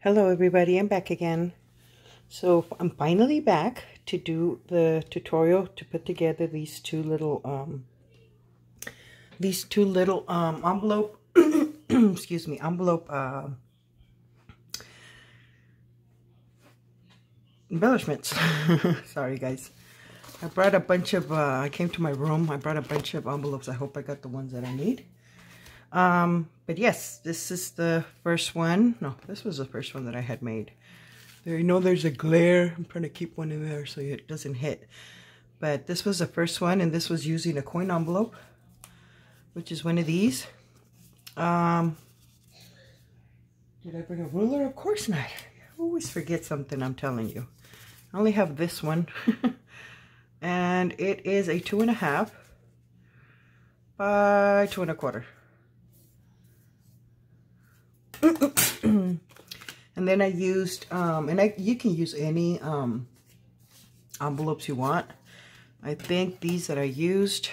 Hello everybody, I'm back again. So I'm finally back to do the tutorial to put together these two little um these two little um envelope excuse me envelope uh, embellishments. Sorry guys. I brought a bunch of uh, I came to my room, I brought a bunch of envelopes. I hope I got the ones that I need. Um, but yes, this is the first one. No, this was the first one that I had made. There, you know, there's a glare. I'm trying to keep one in there so it doesn't hit. But this was the first one, and this was using a coin envelope, which is one of these. Um, did I bring a ruler? Of course not. I always forget something, I'm telling you. I only have this one. and it is a two and a half by two and a quarter. And then I used, um, and I, you can use any um, envelopes you want. I think these that I used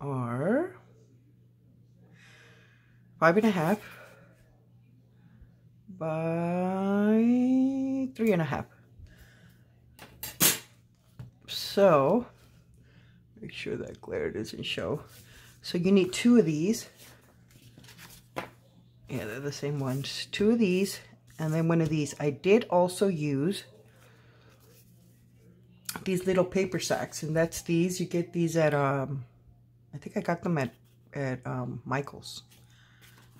are five and a half by three and a half. So, make sure that glare doesn't show. So you need two of these. Yeah, they're the same ones. Two of these and then one of these. I did also use these little paper sacks and that's these. You get these at, um, I think I got them at, at um, Michael's.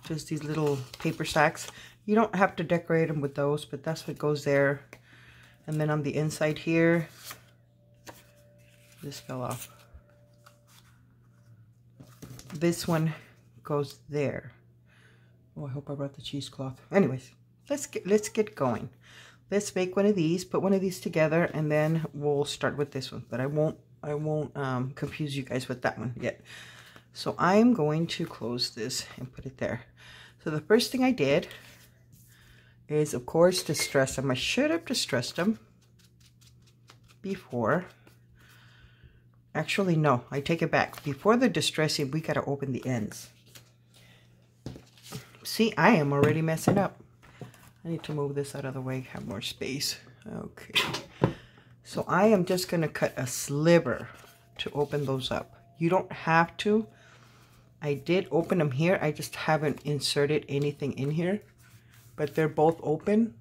Just these little paper sacks. You don't have to decorate them with those, but that's what goes there. And then on the inside here, this fell off. This one goes there. Oh, I hope I brought the cheesecloth. Anyways, let's get let's get going. Let's make one of these, put one of these together, and then we'll start with this one. But I won't I won't um, confuse you guys with that one yet. So I'm going to close this and put it there. So the first thing I did is, of course, distress them. I should have distressed them before. Actually, no, I take it back. Before the distressing, we got to open the ends. See, I am already messing up. I need to move this out of the way, have more space. Okay. So I am just going to cut a sliver to open those up. You don't have to. I did open them here. I just haven't inserted anything in here. But they're both open.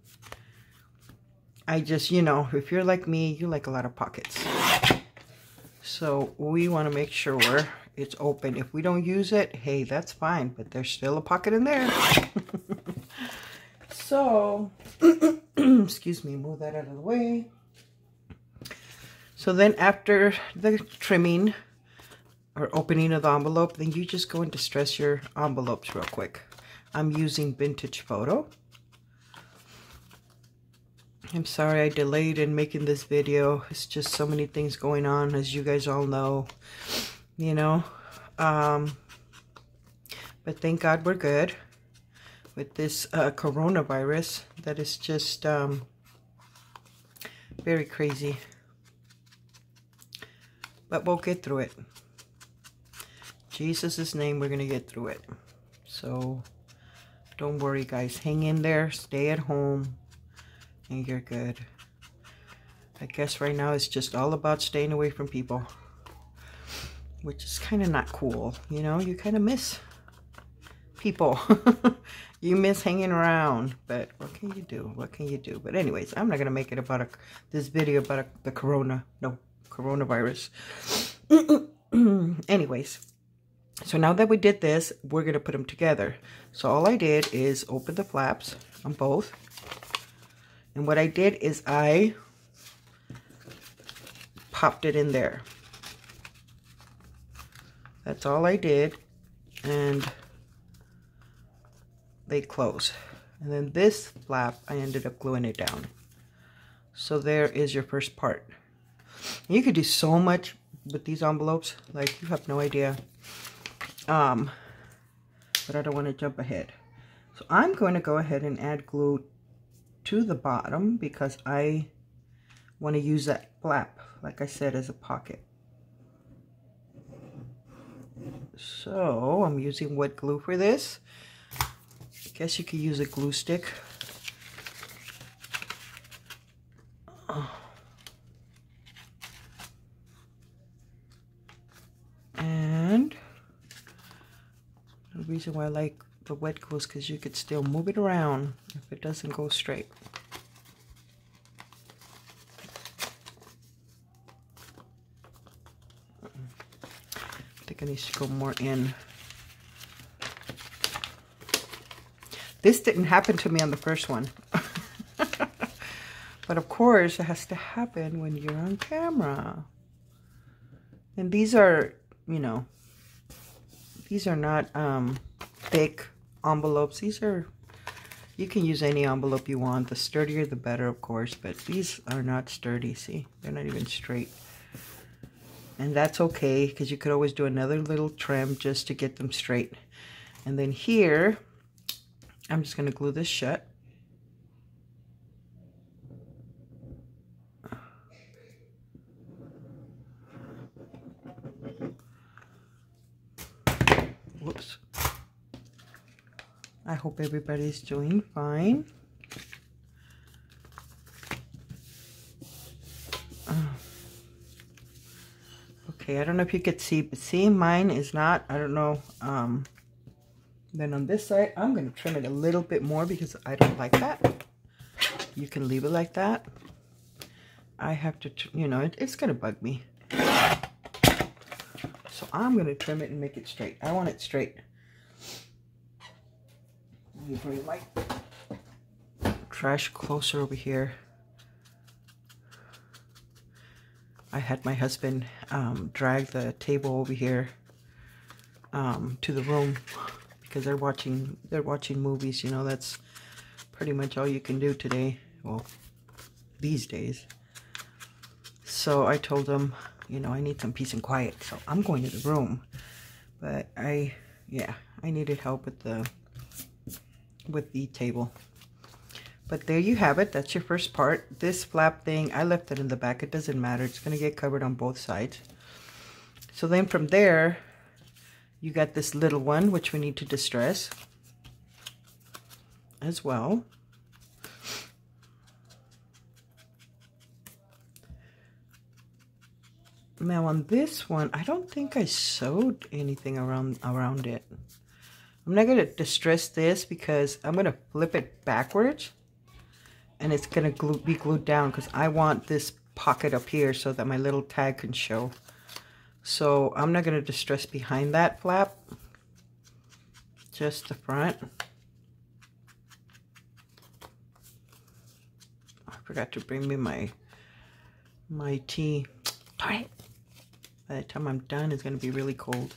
I just, you know, if you're like me, you like a lot of pockets. So we want to make sure it's open. If we don't use it, hey, that's fine, but there's still a pocket in there. so, excuse me, move that out of the way. So then after the trimming or opening of the envelope, then you just go and distress your envelopes real quick. I'm using Vintage Photo. I'm sorry I delayed in making this video. It's just so many things going on, as you guys all know you know. Um, but thank God we're good with this uh, coronavirus that is just um, very crazy. But we'll get through it. Jesus' name, we're going to get through it. So don't worry, guys. Hang in there. Stay at home. And you're good. I guess right now it's just all about staying away from people which is kind of not cool. You know, you kind of miss people. you miss hanging around, but what can you do? What can you do? But anyways, I'm not going to make it about a, this video about a, the corona, no, coronavirus. anyways, so now that we did this, we're going to put them together. So all I did is open the flaps on both. And what I did is I popped it in there. That's all I did. And they close. And then this flap, I ended up gluing it down. So there is your first part. You could do so much with these envelopes. Like, you have no idea. Um, but I don't want to jump ahead. So I'm going to go ahead and add glue to the bottom because I want to use that flap, like I said, as a pocket. So I'm using wet glue for this. I guess you could use a glue stick. And the reason why I like the wet glue is because you could still move it around if it doesn't go straight. Think to go more in. This didn't happen to me on the first one. but of course, it has to happen when you're on camera. And these are, you know, these are not um, thick envelopes. These are, you can use any envelope you want. The sturdier, the better, of course. But these are not sturdy. See, they're not even straight. And that's okay, because you could always do another little trim just to get them straight. And then here, I'm just going to glue this shut. Whoops. I hope everybody's doing fine. Okay, I don't know if you could see, but see, mine is not, I don't know, um, then on this side, I'm going to trim it a little bit more because I don't like that. You can leave it like that. I have to, you know, it, it's going to bug me. So I'm going to trim it and make it straight. I want it straight. Let me bring my trash closer over here. I had my husband um, drag the table over here um, to the room because they're watching they're watching movies you know that's pretty much all you can do today well these days. So I told them you know I need some peace and quiet so I'm going to the room. But I yeah I needed help with the with the table but there you have it. That's your first part. This flap thing I left it in the back. It doesn't matter. It's gonna get covered on both sides. So then from there you got this little one, which we need to distress as well. Now on this one, I don't think I sewed anything around around it. I'm not going to distress this because I'm going to flip it backwards and it's going to glue, be glued down because I want this pocket up here so that my little tag can show. So I'm not going to distress behind that flap, just the front. I forgot to bring me my my tea. Darn it. By the time I'm done, it's going to be really cold.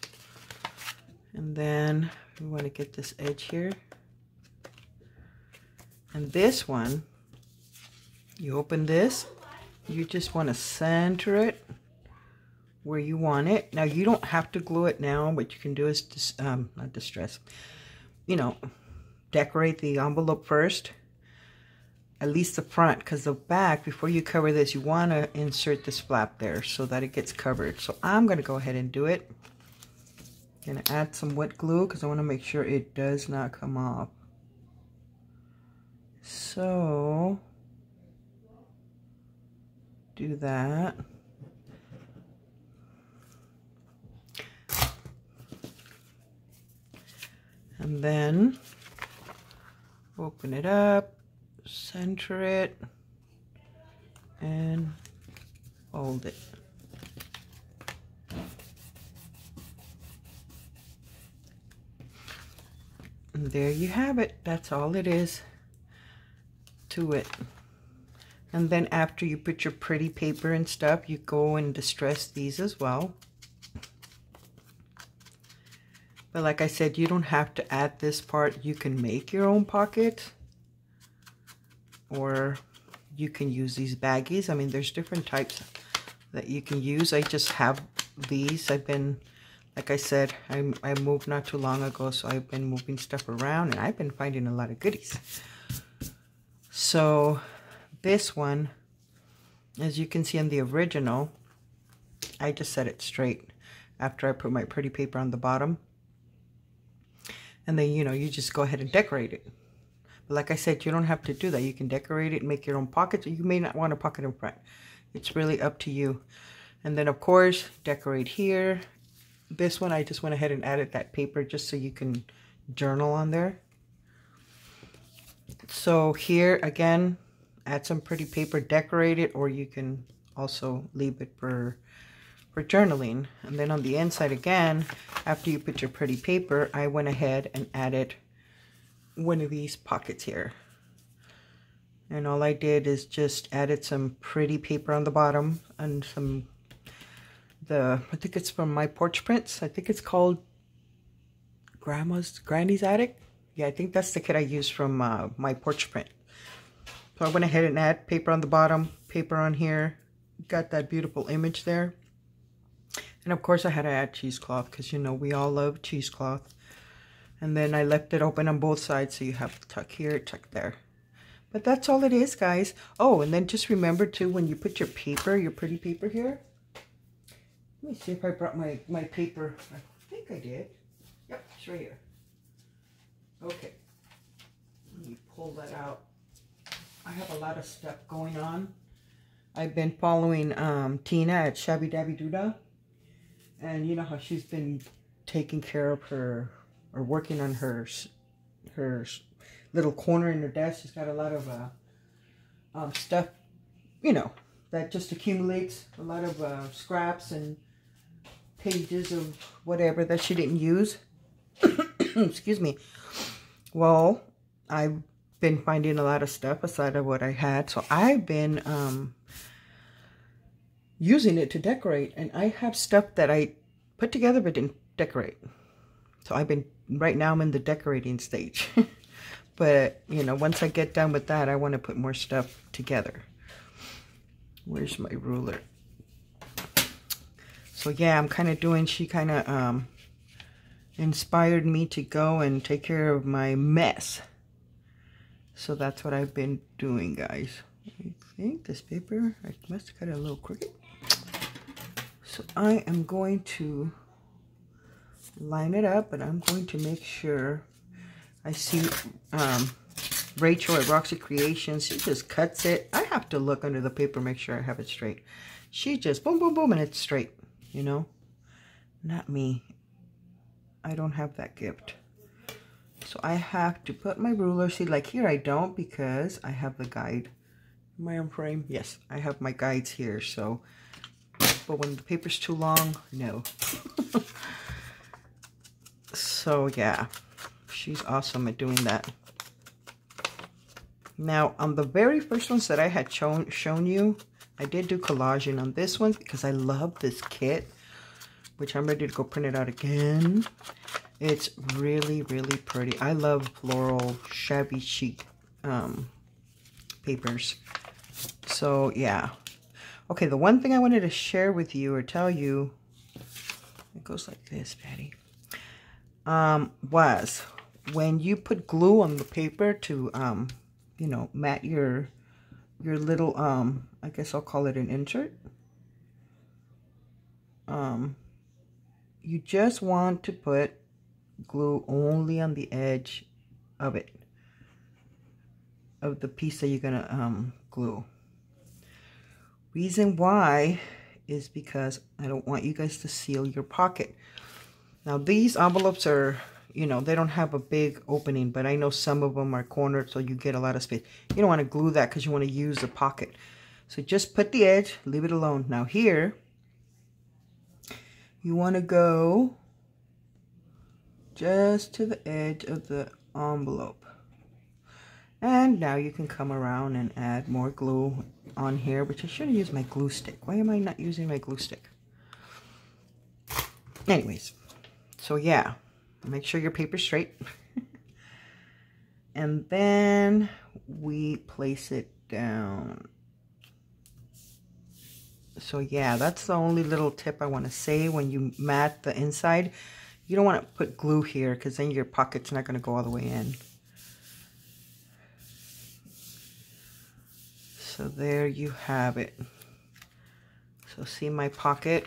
And then we want to get this edge here. And this one, you open this, you just want to center it where you want it. Now, you don't have to glue it now. What you can do is, dis um, not distress, you know, decorate the envelope first. At least the front, because the back, before you cover this, you want to insert this flap there so that it gets covered. So I'm going to go ahead and do it. To add some wet glue because I want to make sure it does not come off. So, do that. And then open it up, center it, and hold it. And there you have it. That's all it is to it. And then after you put your pretty paper and stuff, you go and distress these as well. But like I said, you don't have to add this part. You can make your own pocket. Or you can use these baggies. I mean, there's different types that you can use. I just have these. I've been, like I said, I, I moved not too long ago. So I've been moving stuff around. And I've been finding a lot of goodies. So this one, as you can see in the original, I just set it straight after I put my pretty paper on the bottom and then, you know, you just go ahead and decorate it. But like I said, you don't have to do that. You can decorate it make your own pockets. You may not want a pocket in front. It's really up to you. And then, of course, decorate here. This one, I just went ahead and added that paper just so you can journal on there. So here, again, add some pretty paper, decorate it, or you can also leave it for, for journaling. And then on the inside, again, after you put your pretty paper, I went ahead and added one of these pockets here. And all I did is just added some pretty paper on the bottom and some, the, I think it's from My Porch Prints. I think it's called Grandma's, Granny's Attic. Yeah, I think that's the kit I used from uh, My Porch Print. So I went ahead and add paper on the bottom, paper on here. Got that beautiful image there. And of course I had to add cheesecloth because, you know, we all love cheesecloth. And then I left it open on both sides so you have tuck here, tuck there. But that's all it is, guys. Oh, and then just remember, too, when you put your paper, your pretty paper here. Let me see if I brought my, my paper. I think I did. Yep, it's right here. Okay. Let me pull that out. I have a lot of stuff going on. I've been following um, Tina at Shabby Dabby Doodah. And you know how she's been taking care of her, or working on her, her little corner in her desk. She's got a lot of uh, um, stuff, you know, that just accumulates a lot of uh, scraps and pages of whatever that she didn't use. Excuse me. Well, I've been finding a lot of stuff aside of what I had. So I've been um, using it to decorate. And I have stuff that I put together but didn't decorate. So I've been, right now I'm in the decorating stage. But, you know, once I get done with that, I want to put more stuff together. Where's my ruler? So, yeah, I'm kind of doing, she kind of um, inspired me to go and take care of my mess. So that's what I've been doing, guys. I think this paper, I must have got it a little crooked. So I am going to line it up, but I'm going to make sure I see um, Rachel at Roxy Creations. She just cuts it. I have to look under the paper, make sure I have it straight. She just boom, boom, boom, and it's straight, you know? Not me. I don't have that gift. So I have to put my ruler. See, like here I don't because I have the guide. Am I on frame? Yes, I have my guides here. So, but when the paper's too long, no. so yeah she's awesome at doing that. Now, on the very first ones that I had shown, shown you, I did do collaging on this one because I love this kit, which I'm ready to go print it out again. It's really, really pretty. I love floral, shabby chic um, papers. So, yeah. Okay, the one thing I wanted to share with you or tell you, it goes like this, Patty, um, was when you put glue on the paper to, um, you know, mat your, your little, um, I guess I'll call it an insert. Um, you just want to put glue only on the edge of it, of the piece that you're going to um, glue. Reason why is because I don't want you guys to seal your pocket. Now these envelopes are you know, they don't have a big opening, but I know some of them are cornered, so you get a lot of space. You don't want to glue that because you want to use the pocket. So just put the edge, leave it alone. Now here, you want to go just to the edge of the envelope. And now you can come around and add more glue on here, which I should have used my glue stick. Why am I not using my glue stick? Anyways, so yeah, Make sure your paper's straight. and then we place it down. So yeah, that's the only little tip I want to say when you mat the inside. You don't want to put glue here because then your pocket's not going to go all the way in. So there you have it. So see my pocket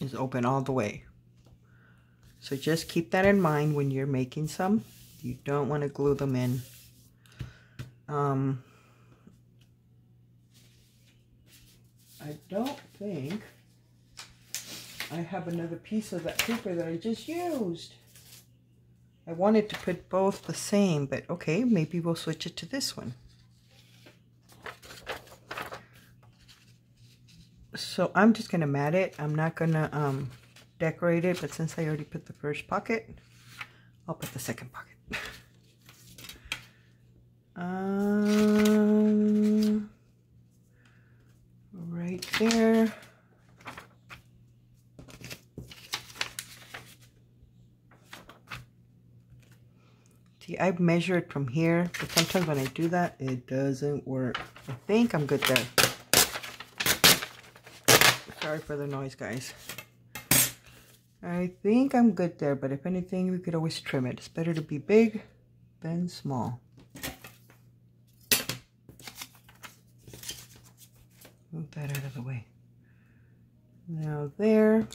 is open all the way. So just keep that in mind when you're making some You don't want to glue them in. Um, I don't think I have another piece of that paper that I just used. I wanted to put both the same, but okay, maybe we'll switch it to this one. So I'm just going to mat it. I'm not going to um, decorate it, but since I already put the first pocket, I'll put the second pocket. um, there. See, I measured it from here, but sometimes when I do that, it doesn't work. I think I'm good there. Sorry for the noise, guys. I think I'm good there, but if anything, we could always trim it. It's better to be big than small. Move that out of the way. Now there.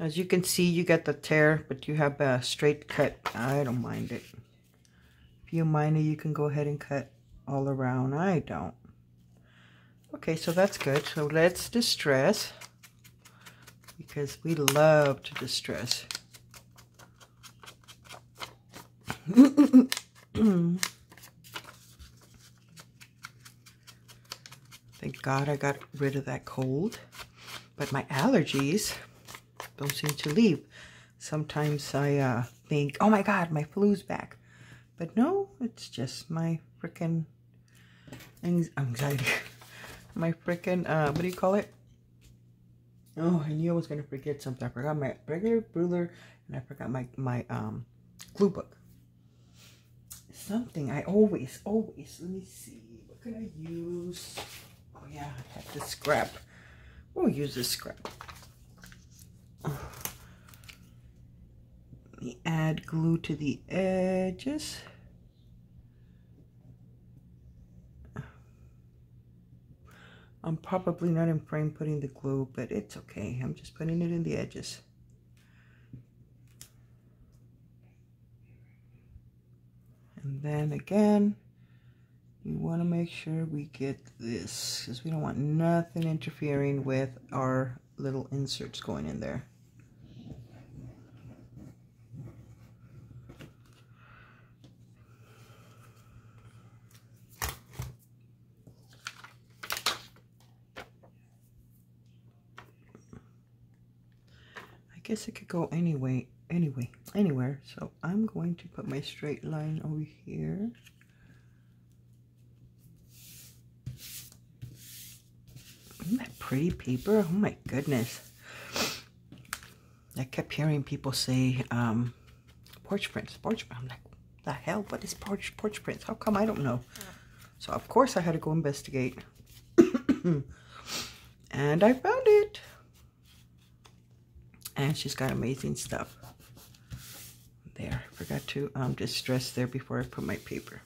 As you can see, you got the tear, but you have a straight cut. I don't mind it. If you mind it, you can go ahead and cut all around. I don't. Okay, so that's good. So let's distress because we love to distress. God I got rid of that cold. But my allergies don't seem to leave. Sometimes I uh, think, oh my God, my flu's back. But no, it's just my freaking anxiety. my freaking, uh, what do you call it? Oh, I knew I was going to forget something. I forgot my regular ruler and I forgot my, my um, glue book. Something I always, always, let me see. What can I use? Yeah, I have this scrap. We'll use this scrap. Let me add glue to the edges. I'm probably not in frame putting the glue, but it's okay. I'm just putting it in the edges. And then again, you want to make sure we get this because we don't want nothing interfering with our little inserts going in there. I guess it could go anyway, anyway, anywhere. So I'm going to put my straight line over here. Isn't that pretty paper? Oh my goodness. I kept hearing people say um, porch prints, porch I'm like, the hell? What is porch, porch prints? How come I don't know? So of course I had to go investigate. and I found it and she's got amazing stuff. There, I forgot to um, distress there before I put my paper.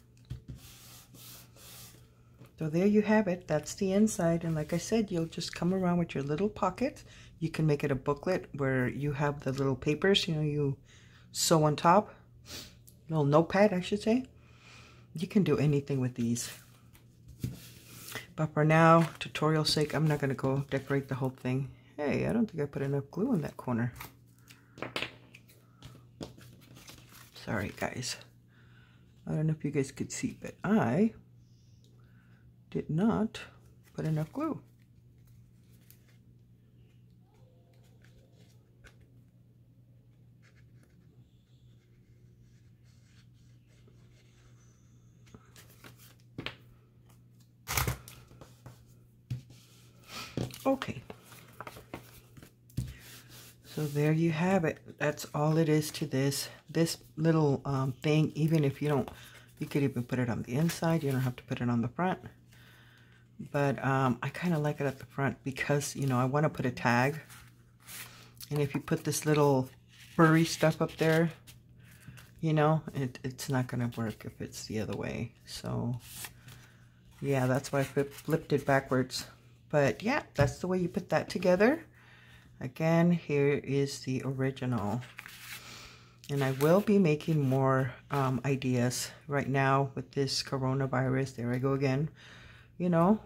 So there you have it. That's the inside. And like I said, you'll just come around with your little pocket. You can make it a booklet where you have the little papers, you know, you sew on top. Little notepad, I should say. You can do anything with these. But for now, tutorial sake, I'm not going to go decorate the whole thing. Hey, I don't think I put enough glue in that corner. Sorry, guys. I don't know if you guys could see, but I did not put enough glue. Okay, so there you have it. That's all it is to this. This little um, thing, even if you don't, you could even put it on the inside. You don't have to put it on the front. But um, I kind of like it at the front because, you know, I want to put a tag. And if you put this little furry stuff up there, you know, it, it's not going to work if it's the other way. So, yeah, that's why I flipped it backwards. But, yeah, that's the way you put that together. Again, here is the original. And I will be making more um, ideas right now with this coronavirus. There I go again. You know,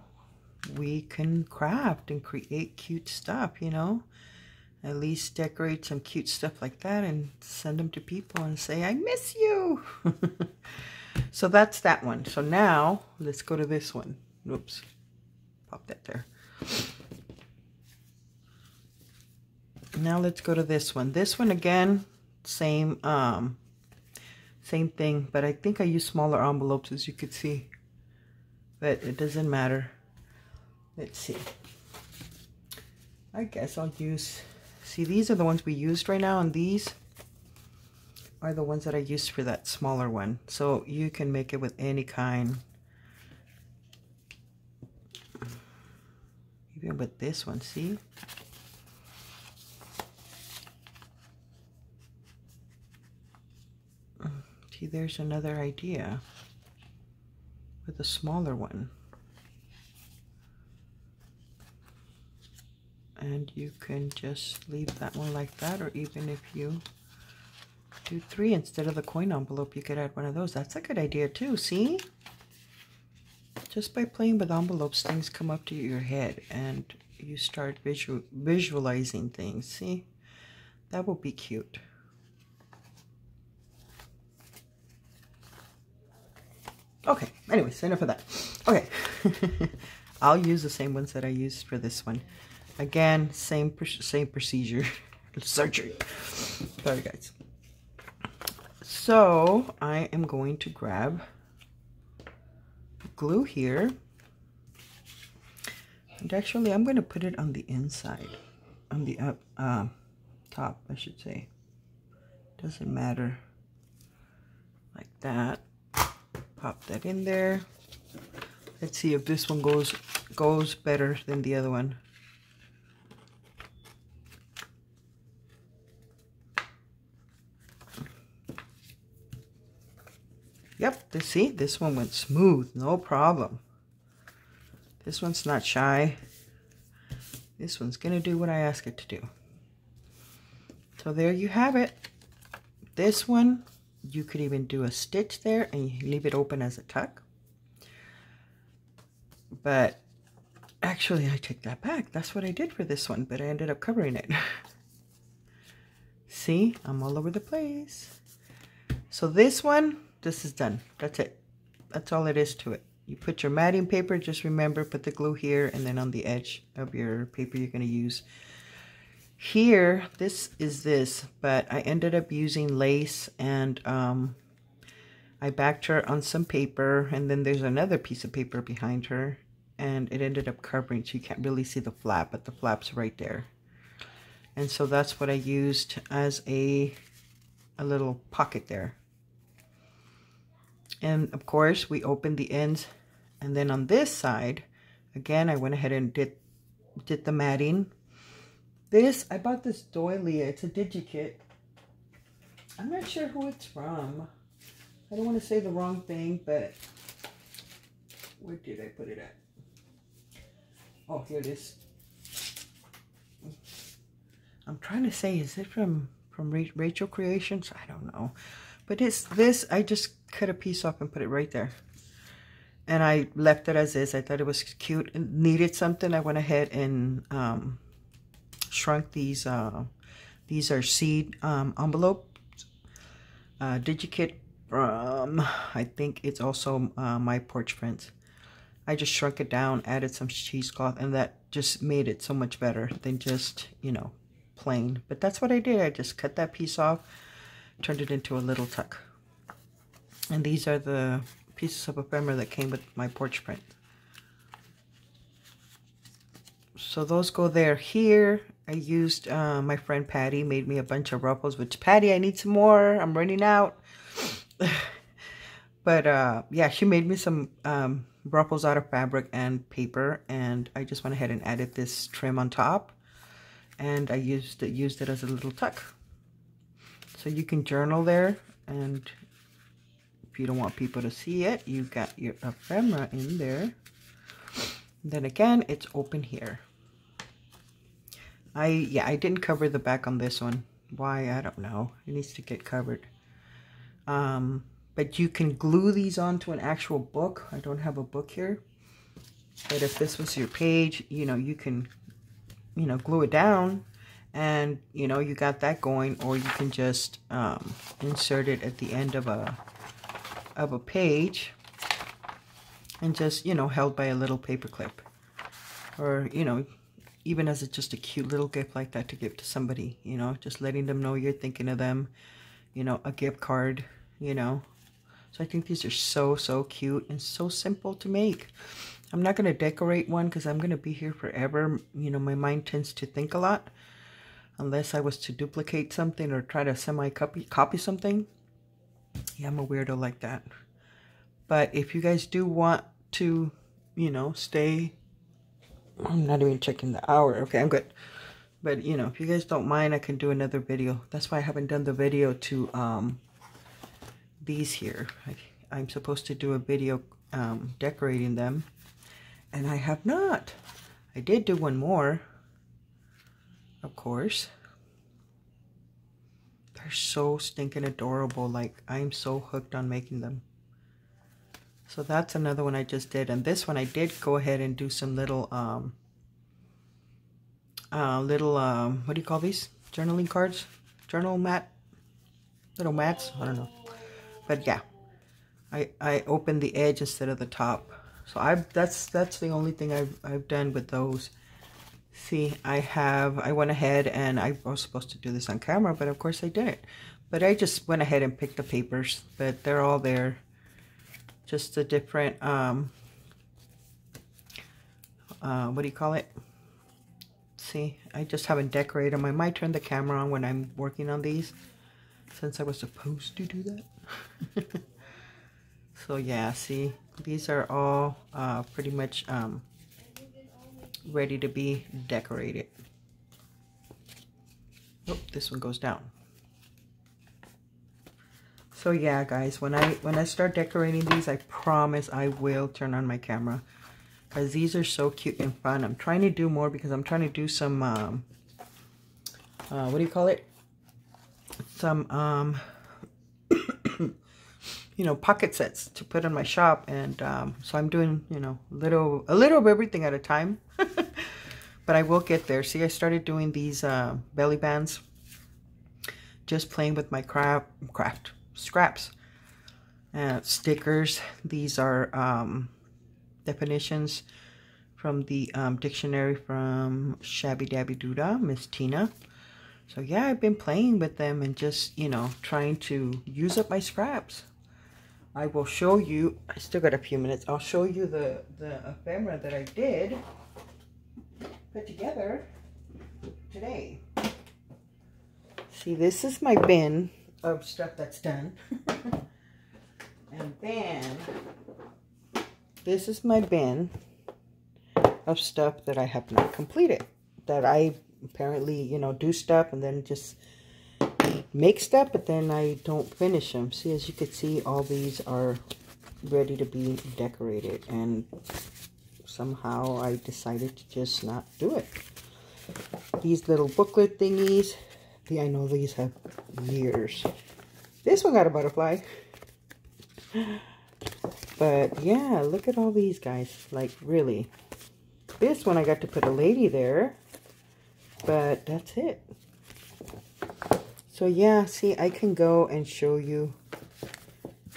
we can craft and create cute stuff, you know. At least decorate some cute stuff like that and send them to people and say, I miss you. so that's that one. So now let's go to this one. Oops. Pop that there. Now let's go to this one. This one again, same um same thing, but I think I use smaller envelopes as you could see. But it doesn't matter. Let's see. I guess I'll use, see these are the ones we used right now and these are the ones that I used for that smaller one. So you can make it with any kind. Even with this one, see? See, there's another idea with a smaller one. and you can just leave that one like that or even if you do three instead of the coin envelope you could add one of those. That's a good idea too see? Just by playing with envelopes things come up to your head and you start visual visualizing things see? That will be cute okay anyways enough of that okay I'll use the same ones that I used for this one Again, same same procedure. Surgery. Sorry, guys. So, I am going to grab glue here. And actually, I'm going to put it on the inside. On the up, uh, top, I should say. Doesn't matter. Like that. Pop that in there. Let's see if this one goes goes better than the other one. Yep, this, see, this one went smooth, no problem. This one's not shy. This one's going to do what I ask it to do. So there you have it. This one, you could even do a stitch there and leave it open as a tuck. But actually, I take that back. That's what I did for this one, but I ended up covering it. See, I'm all over the place. So this one, this is done. That's it. That's all it is to it. You put your matting paper, just remember, put the glue here and then on the edge of your paper you're going to use. Here, this is this, but I ended up using lace and um, I backed her on some paper and then there's another piece of paper behind her and it ended up covering so you can't really see the flap, but the flap's right there. And so that's what I used as a, a little pocket there. And of course, we opened the ends. And then on this side, again, I went ahead and did, did the matting. This, I bought this doily. It's a DigiKit. I'm not sure who it's from. I don't want to say the wrong thing, but where did I put it at? Oh, here it is. I'm trying to say, is it from, from Rachel Creations? I don't know. But it's this, I just cut a piece off and put it right there. And I left it as is. I thought it was cute and needed something. I went ahead and um, shrunk these. Uh, these are seed um, envelopes. Uh, DigiKit from, I think it's also uh, My Porch Prints. I just shrunk it down, added some cheesecloth, and that just made it so much better than just, you know, plain. But that's what I did. I just cut that piece off, turned it into a little tuck. And these are the pieces of ephemera that came with my porch print. So those go there. Here, I used, uh, my friend Patty made me a bunch of ruffles, which, Patty, I need some more. I'm running out. but, uh, yeah, she made me some um, ruffles out of fabric and paper. And I just went ahead and added this trim on top. And I used it, used it as a little tuck. So you can journal there and if you don't want people to see it, you've got your ephemera in there. then again, it's open here. I, yeah, I didn't cover the back on this one. Why, I don't know. It needs to get covered. Um, but you can glue these onto an actual book. I don't have a book here. But if this was your page, you know, you can, you know, glue it down and, you know, you got that going. Or you can just um, insert it at the end of a, of a page and just, you know, held by a little paper clip. Or, you know, even as it's just a cute little gift like that to give to somebody, you know, just letting them know you're thinking of them, you know, a gift card, you know. So I think these are so, so cute and so simple to make. I'm not going to decorate one because I'm going to be here forever. You know, my mind tends to think a lot. Unless I was to duplicate something or try to semi-copy copy something. Yeah, I'm a weirdo like that. But if you guys do want to, you know, stay... I'm not even checking the hour. Okay, I'm good. But, you know, if you guys don't mind, I can do another video. That's why I haven't done the video to um, these here. I, am supposed to do a video um, decorating them. And I have not. I did do one more. Of course. They're so stinking adorable. Like, I'm so hooked on making them. So that's another one I just did. And this one I did go ahead and do some little, um, uh, little, um, what do you call these? Journaling cards? Journal mat? Little mats? I don't know. But yeah, I, I opened the edge instead of the top. So I that's that's the only thing I've, I've done with those. See, I have, I went ahead and I was supposed to do this on camera, but of course I didn't. But I just went ahead and picked the papers, but they're all there just a different, um, uh, what do you call it? See, I just haven't decorated them. I might turn the camera on when I'm working on these since I was supposed to do that. so yeah, see, these are all uh, pretty much um, ready to be decorated. Oh, this one goes down. So yeah, guys, when I when I start decorating these, I promise I will turn on my camera because these are so cute and fun. I'm trying to do more because I'm trying to do some um, uh, what do you call it? Some um, you know pocket sets to put in my shop, and um, so I'm doing you know little a little of everything at a time. but I will get there. See, I started doing these uh, belly bands, just playing with my craft craft scraps. Uh, stickers. These are um, definitions from the um, dictionary from Shabby Dabby Doodah, Miss Tina. So yeah, I've been playing with them and just, you know, trying to use up my scraps. I will show you, I still got a few minutes, I'll show you the, the ephemera that I did put together today. See, this is my bin of stuff that's done. and then this is my bin of stuff that I have not completed. That I apparently, you know, do stuff and then just make stuff, but then I don't finish them. See, as you can see, all these are ready to be decorated. And somehow I decided to just not do it. These little booklet thingies, I know these have years. This one got a butterfly. But yeah, look at all these guys. Like, really. This one I got to put a lady there. But that's it. So yeah, see, I can go and show you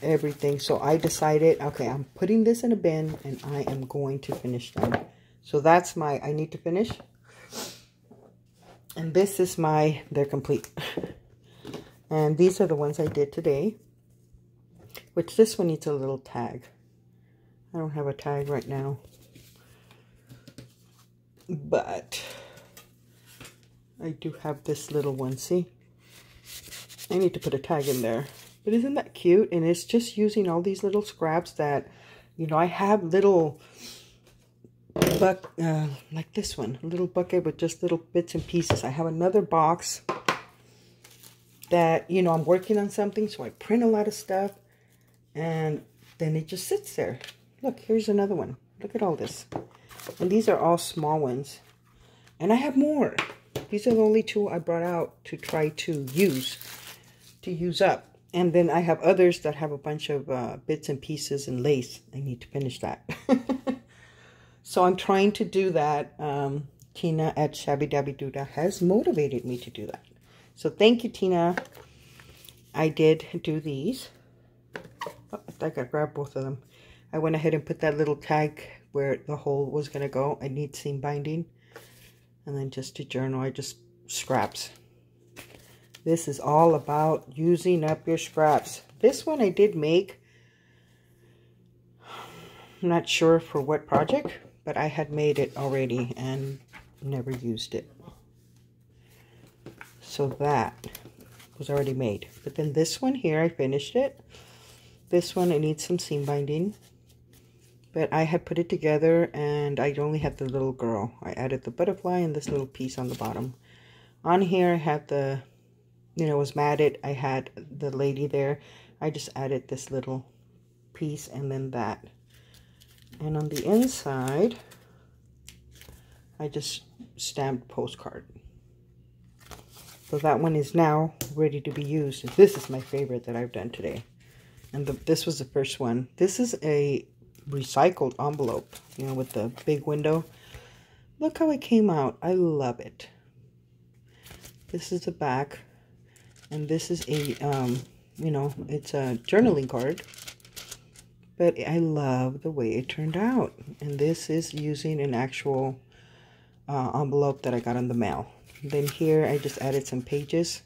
everything. So I decided, okay, I'm putting this in a bin and I am going to finish them. So that's my, I need to finish. And this is my, they're complete. and these are the ones I did today. Which this one needs a little tag. I don't have a tag right now. But I do have this little one, see? I need to put a tag in there. But isn't that cute? And it's just using all these little scraps that, you know, I have little buck uh, like this one, a little bucket with just little bits and pieces. I have another box that, you know, I'm working on something, so I print a lot of stuff, and then it just sits there. Look, here's another one. Look at all this. And these are all small ones. And I have more. These are the only two I brought out to try to use, to use up. And then I have others that have a bunch of uh, bits and pieces and lace. I need to finish that. so I'm trying to do that. Um, Tina at Shabby Dabby Duda has motivated me to do that. So thank you, Tina. I did do these. Oh, I think I grabbed both of them. I went ahead and put that little tag where the hole was going to go. I need seam binding. And then just to journal, I just scraps. This is all about using up your scraps. This one I did make. I'm not sure for what project, but I had made it already and never used it. So that was already made. But then this one here, I finished it. This one, I need some seam binding. But I had put it together and I only had the little girl. I added the butterfly and this little piece on the bottom. On here, I had the you know, was matted. I had the lady there. I just added this little piece and then that. And on the inside, I just stamped postcard. So that one is now ready to be used. This is my favorite that I've done today. And the, this was the first one. This is a recycled envelope, you know, with the big window. Look how it came out. I love it. This is the back and this is a um you know it's a journaling card but I love the way it turned out. And this is using an actual uh, envelope that I got in the mail. Then here I just added some pages.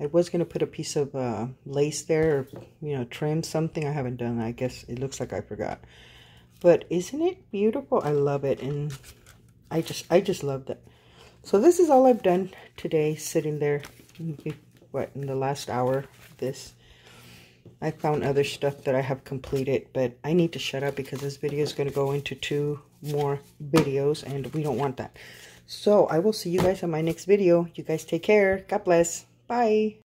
I was going to put a piece of uh, lace there or you know trim something. I haven't done I guess it looks like I forgot. But isn't it beautiful? I love it and I just I just loved it. So this is all I've done today sitting there what, in the last hour this. I found other stuff that I have completed, but I need to shut up because this video is going to go into two more videos, and we don't want that. So, I will see you guys on my next video. You guys take care. God bless. Bye.